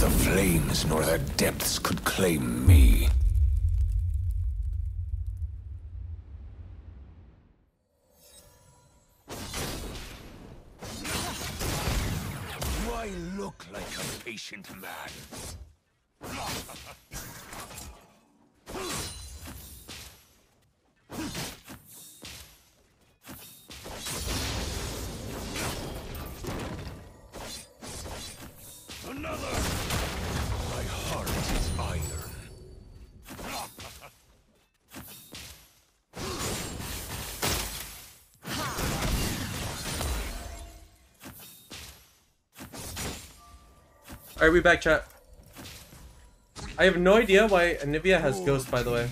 the flames nor their depths could claim me. Alright, we back chat. I have no idea why Anivia has Ghost, by the way.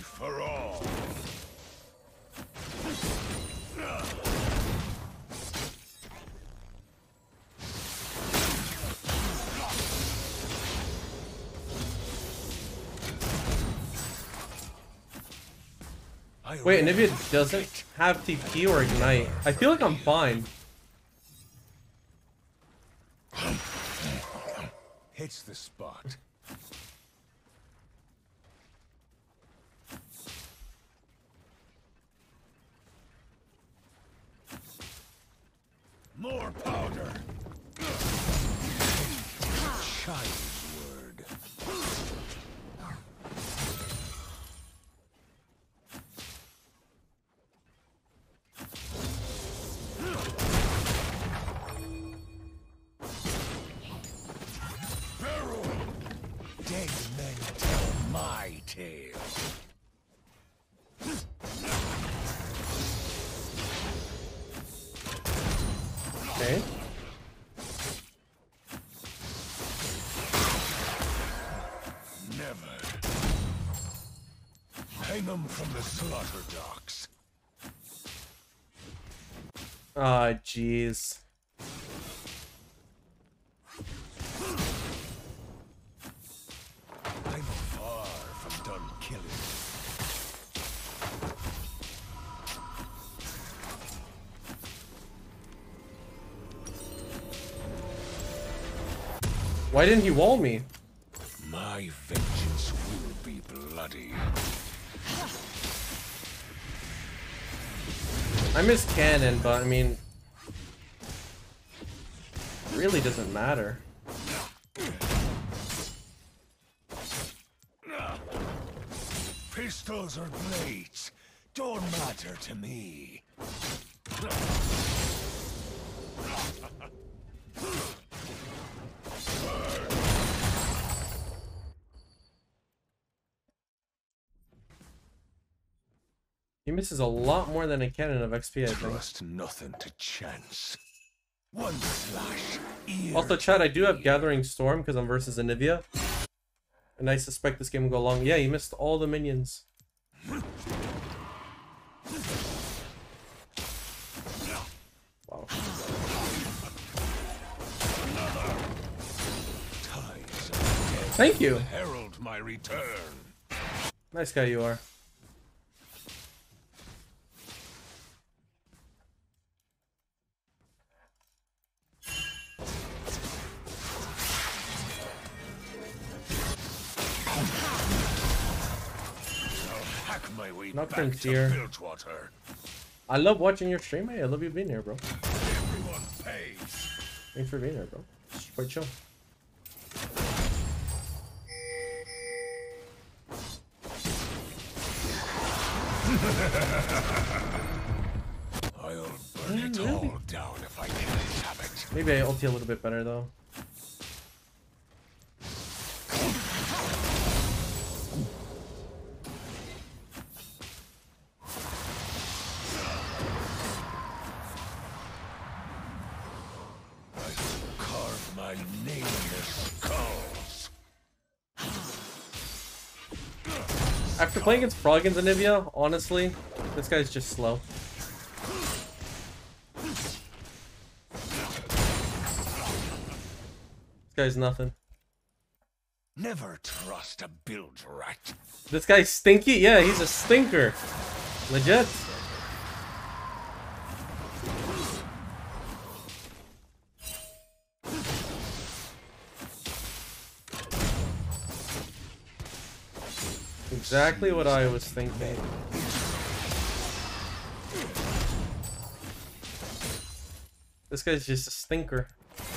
Wait, Anivia doesn't have TP or Ignite. I feel like I'm fine. Hits the spot. More powder. Slaughter docks. Ah, jeez. I'm far from done killing. Why didn't he wall me? My vengeance will be bloody. I miss cannon, but I mean, really doesn't matter. Pistols or blades don't matter to me. Misses a lot more than a cannon of XP, I think. Trust nothing to chance. One slash, Also, Chad, I do have Gathering Storm because I'm versus Anivia. And I suspect this game will go long. Yeah, you missed all the minions. Wow. Thank you. herald my return. Nice guy you are. My way Not back to Bilgewater. I love watching your stream, hey. I love you being here, bro. Everyone pays. Thanks for being here, bro. It's quite chill. I'll burn it all down if I can have it. Maybe I ulti a little bit better, though. After playing against Froggen's Anivia, honestly, this guy's just slow. This guy's nothing. Never trust a bilge rat. This guy's stinky? Yeah, he's a stinker. Legit. Exactly what I was thinking. This guy's just a stinker. I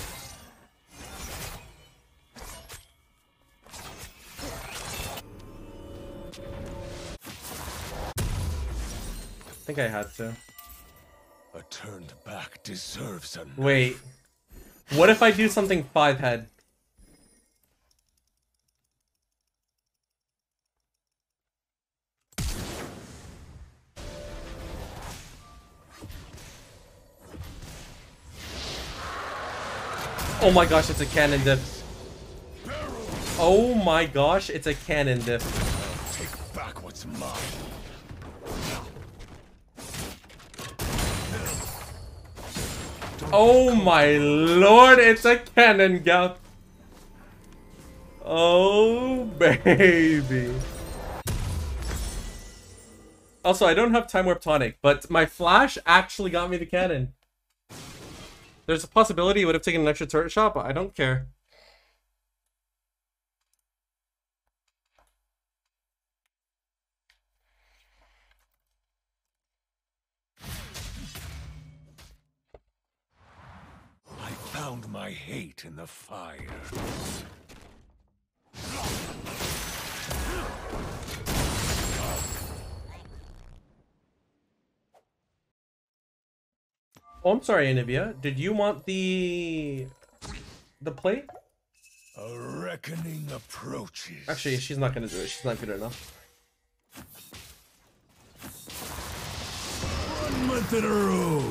think I had to. A turned back deserves a Wait. What if I do something five head? Oh my gosh, it's a cannon diff. Oh my gosh, it's a cannon diff. Take back what's mine. Oh my lord, it's a cannon gap. Oh baby. Also, I don't have time warp tonic, but my flash actually got me the cannon. There's a possibility it would have taken an extra turret shot, but I don't care. I found my hate in the fire. Oh, I'm sorry, Anivia. Did you want the the plate? A reckoning approaches. Actually, she's not gonna do it. She's not good enough. one month in a row.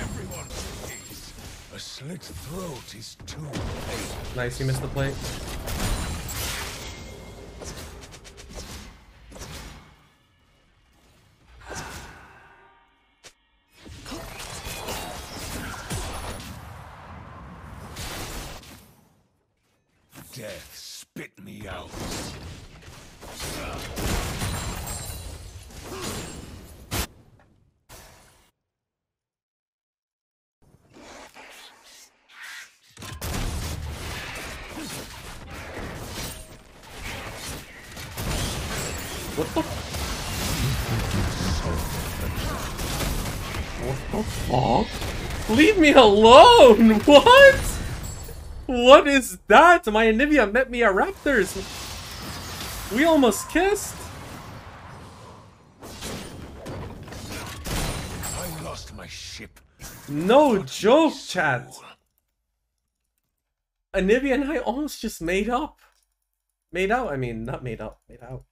Everyone pays. A slit throat is too late. Nice, you missed the plate. What the? What the fuck? Leave me alone! What? What is that? My Anivia met me at Raptors. We almost kissed. I lost my ship. No joke, chat. Anivia and I almost just made up. Made out, I mean, not made up, made out.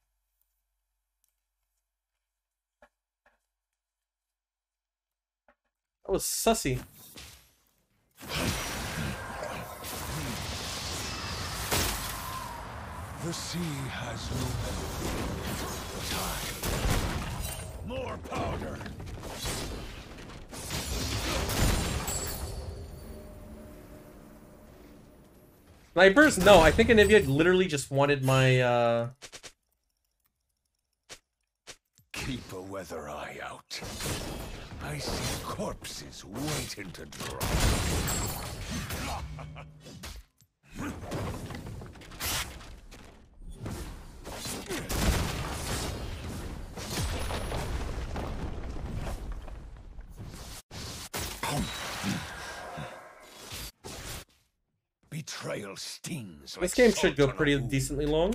That was sussy. The sea has no memory. Time. More powder. Snipers? No, I think Anivia literally just wanted my, uh... Keep a weather eye out. I see corpses waiting to drop. Betrayal stings. This like game should go pretty decently long.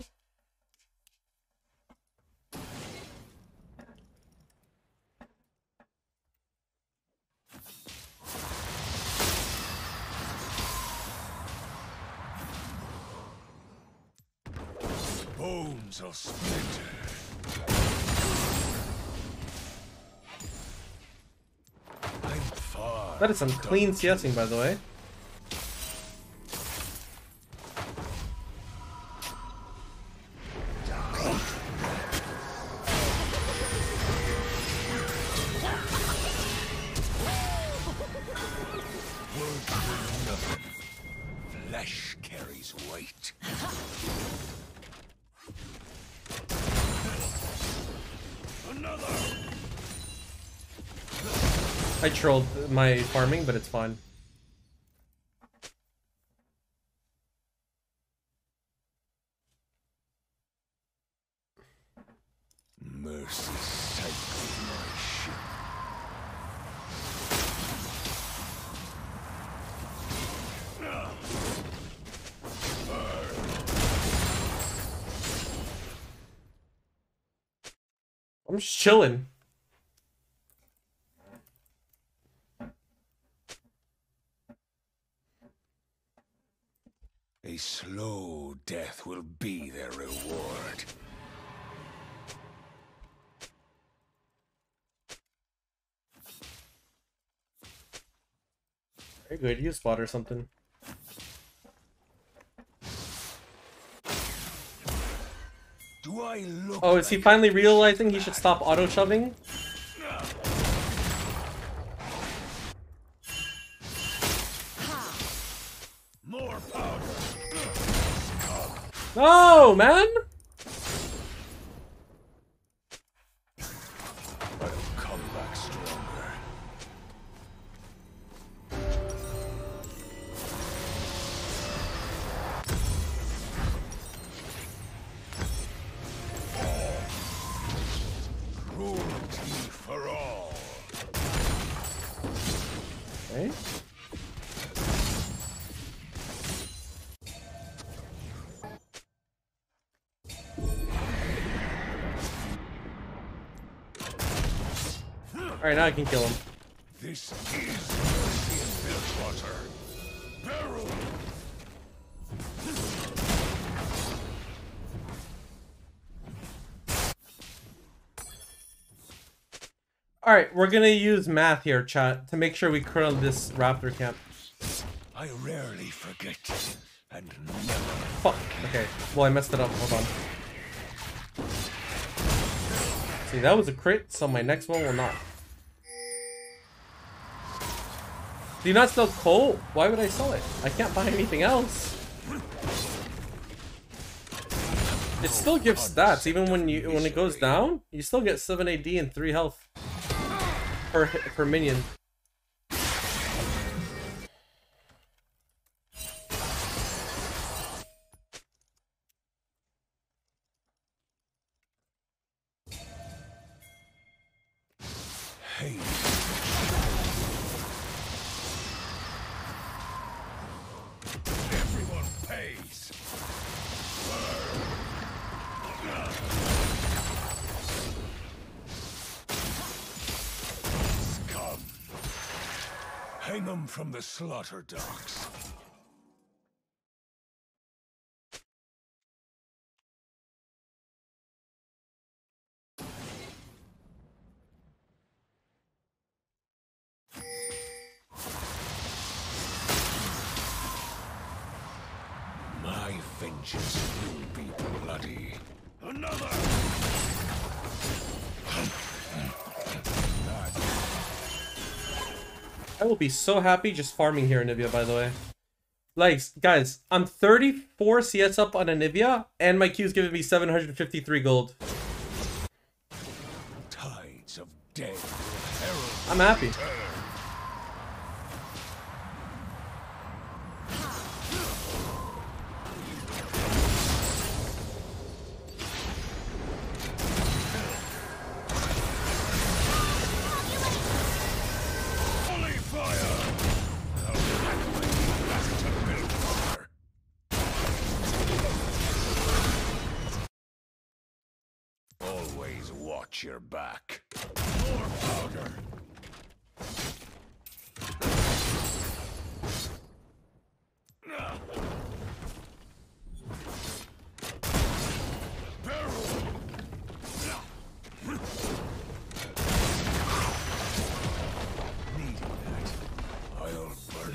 Splinter. That is some clean CSing, by the way. I trolled my farming, but it's fine. Mercy sake, my ship. I'm just chilling. A slow death will be their reward. Very good. You spot or something. Do I look Oh, is he finally realizing he should stop auto No, man! I can kill him. This is mercy in Bilgewater. Beryl! Alright, we're gonna use math here, chat, to make sure we curl this raptor camp. I rarely forget, and never Fuck. Okay. Well, I messed it up. Hold on. See, that was a crit, so my next one will not. Do you not sell Cull? Why would I sell it? I can't buy anything else. It still gives stats, even when you when it goes down. You still get 7 AD and 3 health per per minion. Hang them from the slaughter docks. Be so happy just farming here, Anivia, by the way. Like, guys, I'm 34 CS up on Anivia, and my Q's giving me 753 gold. Tides of death I'm happy. Watch your back. More powder.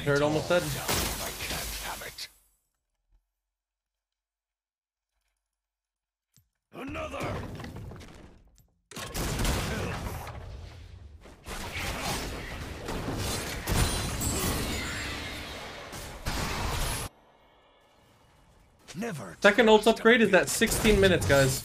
It almost dead. Never Second ult upgrade is that 16 minutes, guys.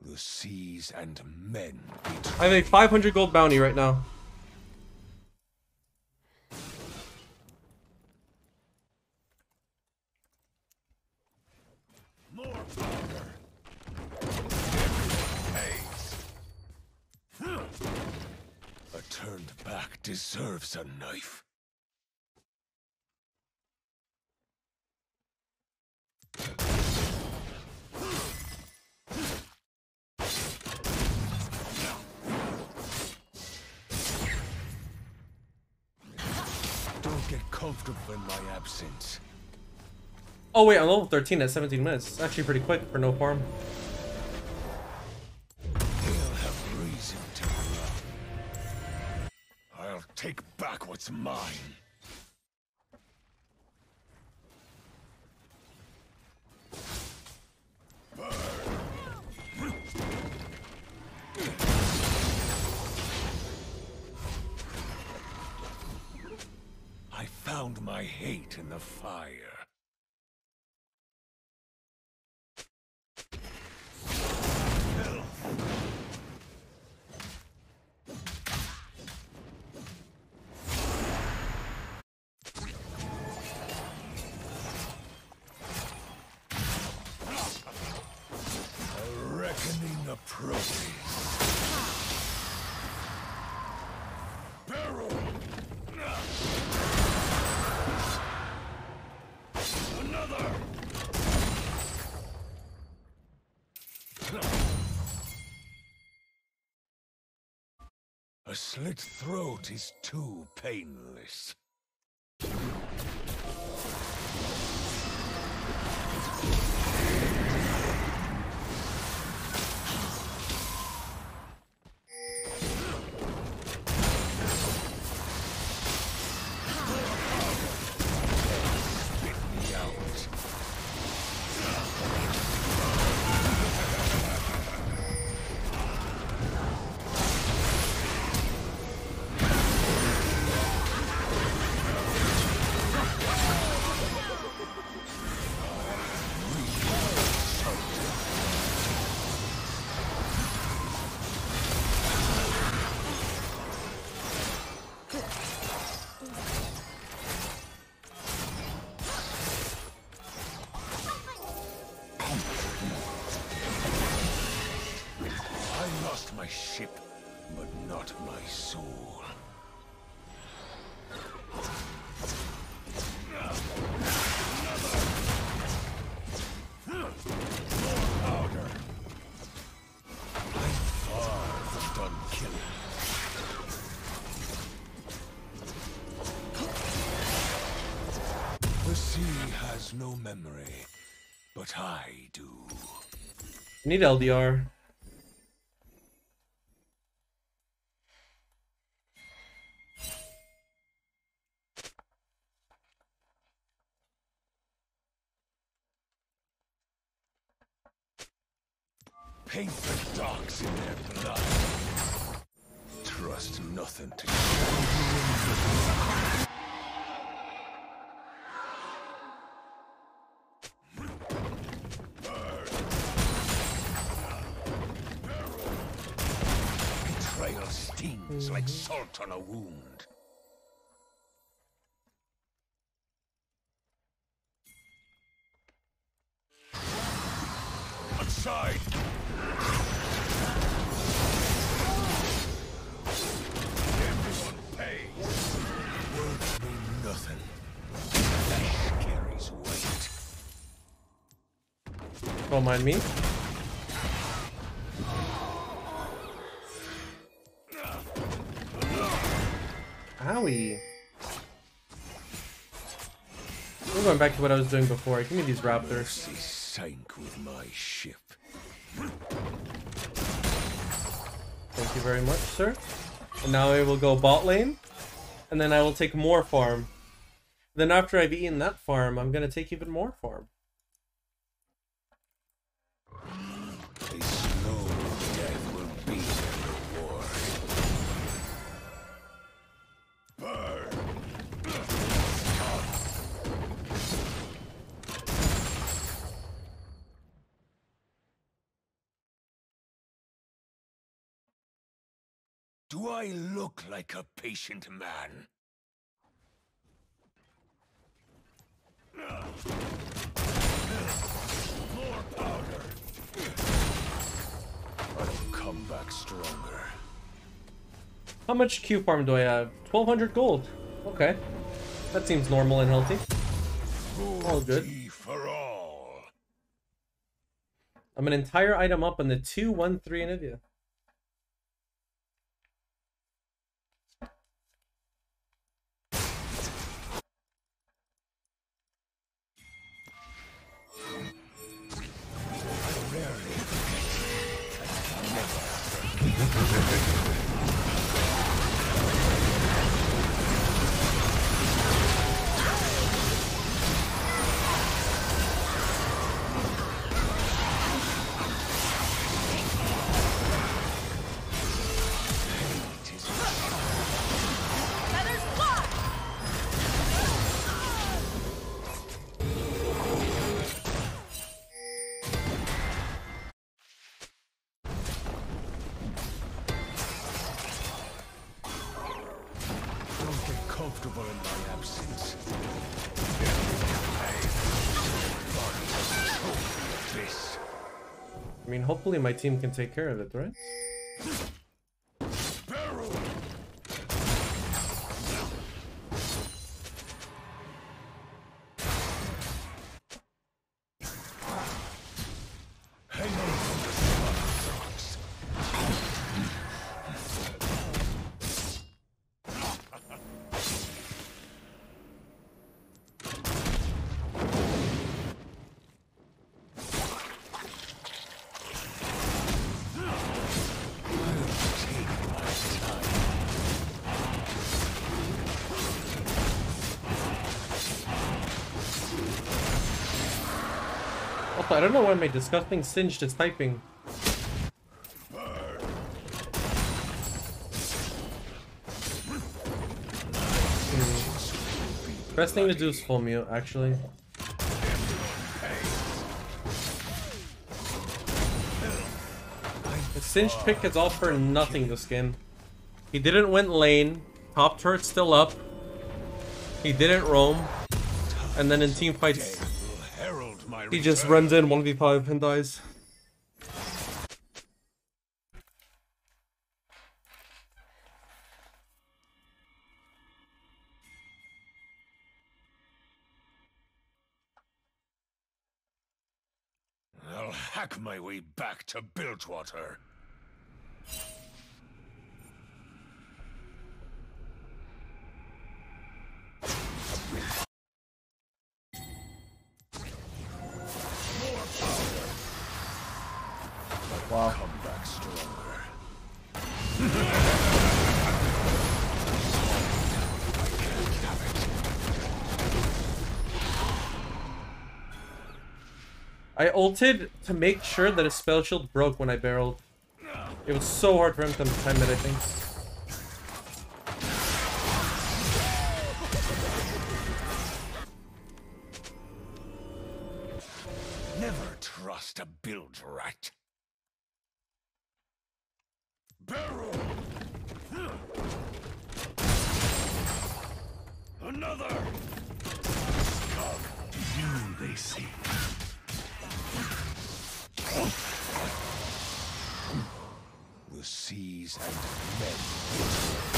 The seas and men. I have a 500 gold bounty right now. A knife. Don't get comfortable in my absence. Oh wait, I'm level 13 at 17 minutes. It's actually pretty quick for no farm. What's mine. I found my hate in the fire. Slit throat is too painless. I do. Need LDR. Paint the dogs in their blood. Trust nothing to Betrayal stings like salt on a wound. Outside! Everyone pays. Words mean nothing. Flesh carries weight. Don't mind me. Owie. We're going back to what I was doing before. Give me these raptors. Sank with my ship. Thank you very much, sir. And now I will go bot lane. And then I will take more farm. Then after I've eaten that farm, I'm going to take even more farm. Do I look like a patient man? More powder. I'll come back stronger. How much Q farm do I have? 1200 gold. Okay. That seems normal and healthy. All good. Tea for all. I'm an entire item up on the 213 Anivia. Feathers I mean, hopefully my team can take care of it, right? Know why my disgusting singed is typing. Hmm. Best thing to do is full mute, actually. The singed pick is all for nothing this game. He didn't win lane, top turret still up. He didn't roam. And then in team fights, he just runs in 1v5 and dies. I'll hack my way back to Bilgewater. Ulted to make sure that his spell shield broke when I barreled. It was so hard for him to time it, I think. Never trust a bilge rat. Barrel! Another! Scum! You they see. The seas and men.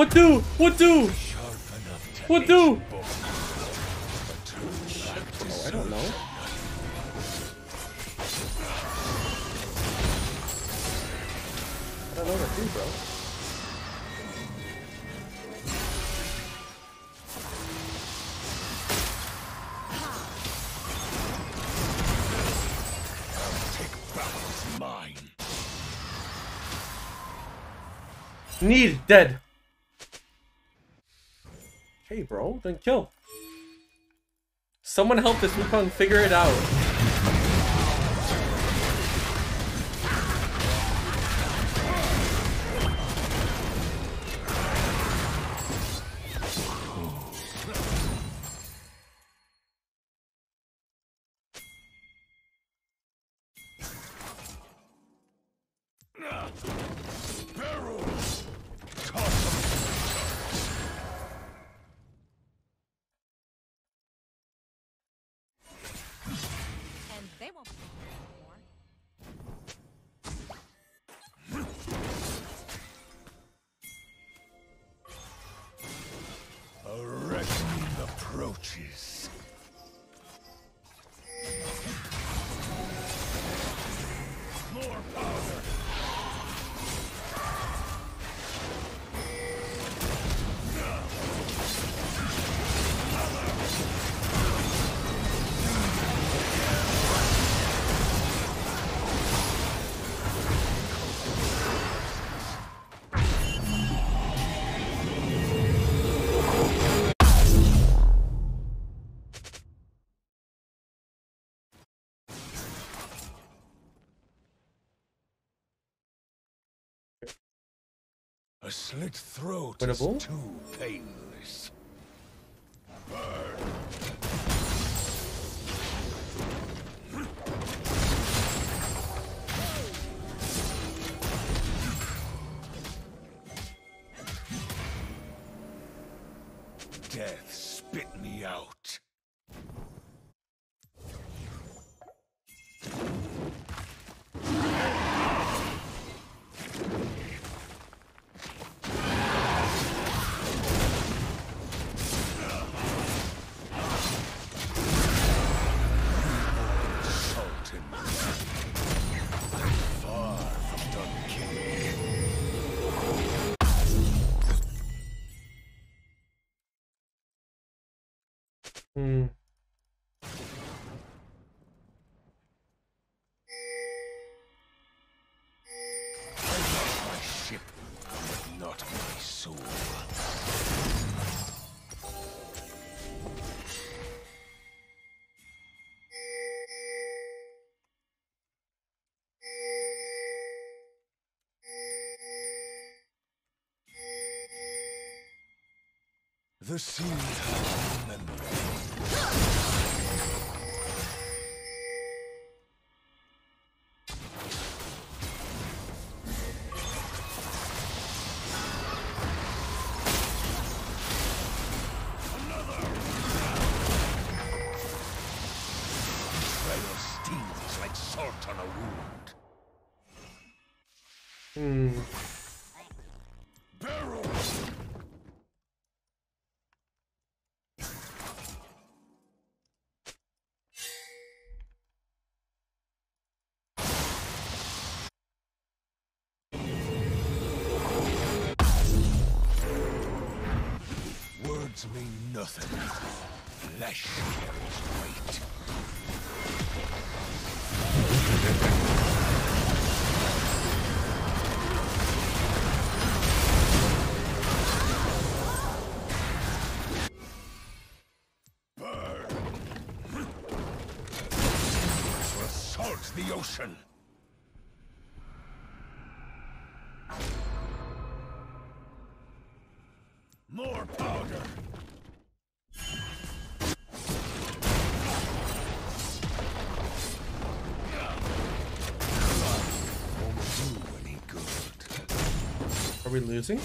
What do? What do? What do? Oh, I don't know. I don't know what to do, bro. Need dead. Hey, bro, then kill. Someone help this Wukong figure it out. Approaches. Slit throat Winnable? is too painless. Death spit me out. The sea has remembered. Betrayal Flesh carries weight. The ocean. Are we losing?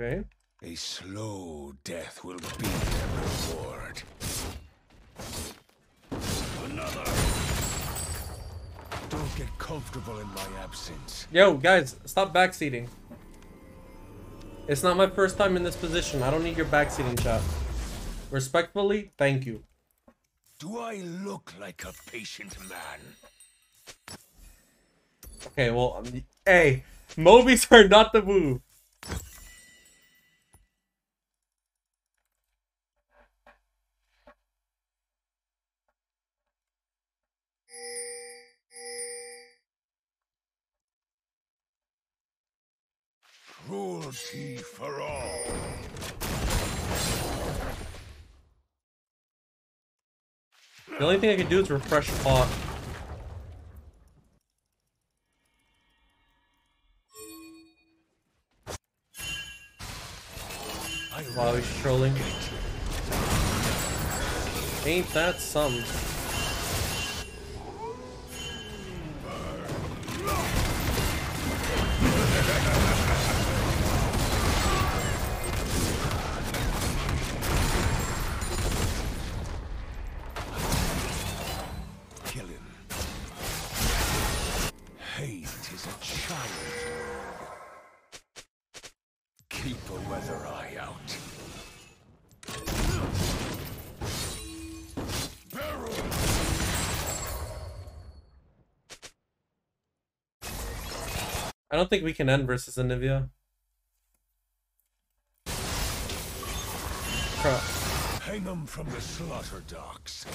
Okay. A slow death will be their reward. Another. Don't get comfortable in my absence. Yo, guys, stop backseating. It's not my first time in this position. I don't need your backseating chat. Respectfully, thank you. Do I look like a patient man? Okay, well, um, hey, Mobis are not the move. For all. The only thing I can do is refresh pot. Wow, he's trolling. Ain't that some? Don't think we can end versus Anivia. Crap. them from the slaughter docks.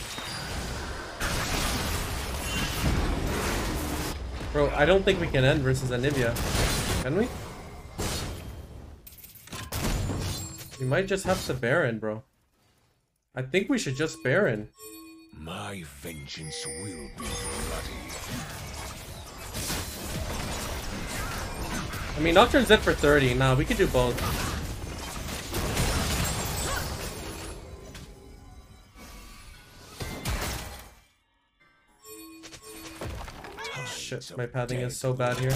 Bro, I don't think we can end versus Anivia. Can we? We might just have to Baron, bro. I think we should just Baron. My vengeance will be bloody. I mean, Nocturne's dead for 30. Nah, we could do both. Oh, shit, my padding is so bad here.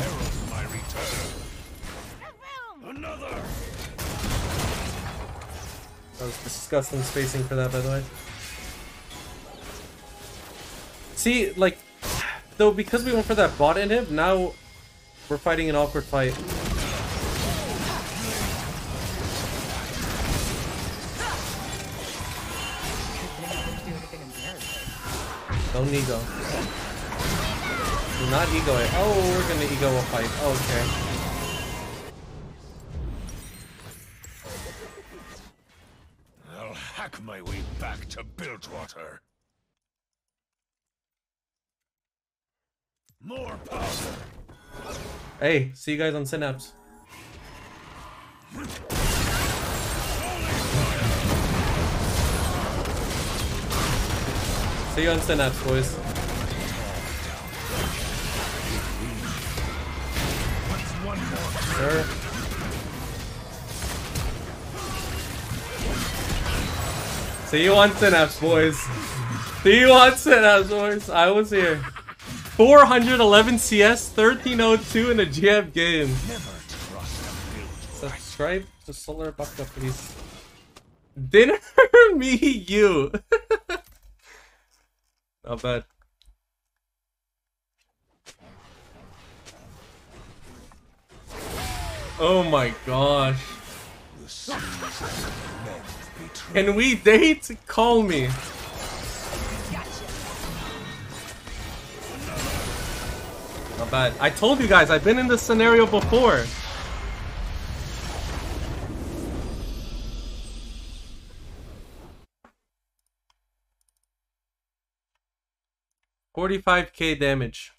Another. That was disgusting spacing for that, by the way. See, like, though, because we went for that bot inhib, now we're fighting an awkward fight. Don't ego. Do not ego it. Oh, we're gonna ego a fight. Oh, okay. I'll hack my way back to Bilgewater. More power. Hey, see you guys on Synapse. See you on Synapse, boys. Sure. See you on Synapse, boys. See you on Synapse, boys. I was here. 411 CS, 1302 in a GP game. Never trust a Bilgewater. Subscribe to Solarbacca, please. Dinner, me, you. Not bad. Oh my gosh. The seas of men betray. Can we date? Call me. Not bad. I told you guys, I've been in this scenario before. Forty-five K damage.